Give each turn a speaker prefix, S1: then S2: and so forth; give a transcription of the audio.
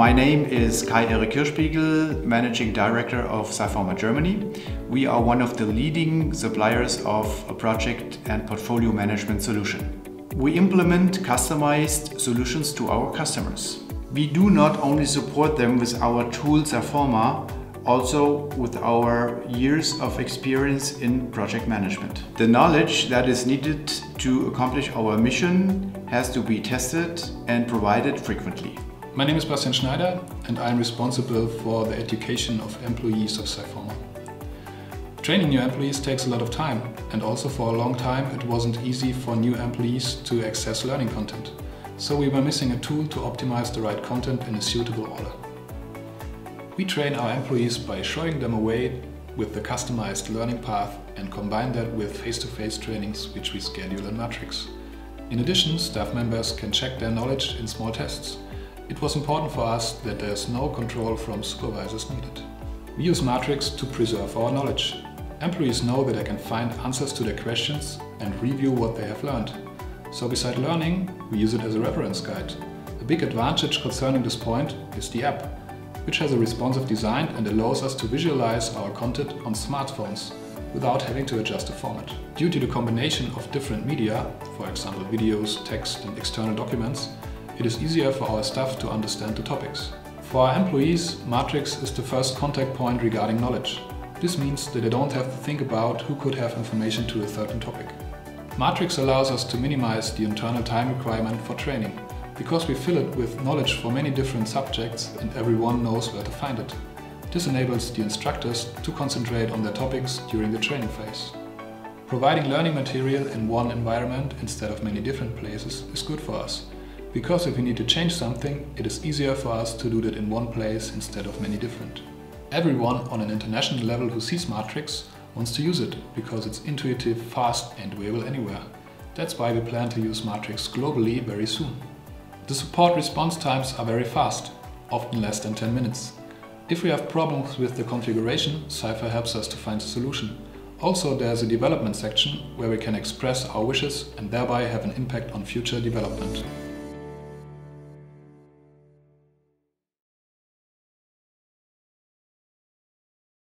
S1: My name is Kai-Erik Kirschbiegel, Managing Director of Sciforma Germany. We are one of the leading suppliers of a project and portfolio management solution. We implement customized solutions to our customers. We do not only support them with our tool Sciforma, also with our years of experience in project management. The knowledge that is needed to accomplish our mission has to be tested and provided frequently.
S2: My name is Bastian Schneider and I am responsible for the education of employees of Sciforma. Training new employees takes a lot of time and also for a long time it wasn't easy for new employees to access learning content. So we were missing a tool to optimize the right content in a suitable order. We train our employees by showing them a way with the customized learning path and combine that with face-to-face -face trainings which we schedule in Matrix. In addition, staff members can check their knowledge in small tests. It was important for us that there's no control from supervisors needed. We use Matrix to preserve our knowledge. Employees know that they can find answers to their questions and review what they have learned. So beside learning, we use it as a reference guide. A big advantage concerning this point is the app which has a responsive design and allows us to visualize our content on smartphones without having to adjust the format. Due to the combination of different media, for example videos, text and external documents, it is easier for our staff to understand the topics. For our employees, Matrix is the first contact point regarding knowledge. This means that they don't have to think about who could have information to a certain topic. Matrix allows us to minimize the internal time requirement for training because we fill it with knowledge for many different subjects and everyone knows where to find it. This enables the instructors to concentrate on their topics during the training phase. Providing learning material in one environment instead of many different places is good for us, because if we need to change something, it is easier for us to do that in one place instead of many different. Everyone on an international level who sees Matrix wants to use it, because it's intuitive, fast and available anywhere. That's why we plan to use Matrix globally very soon. The support response times are very fast, often less than 10 minutes. If we have problems with the configuration, Cypher helps us to find a solution. Also there's a development section where we can express our wishes and thereby have an impact on future development.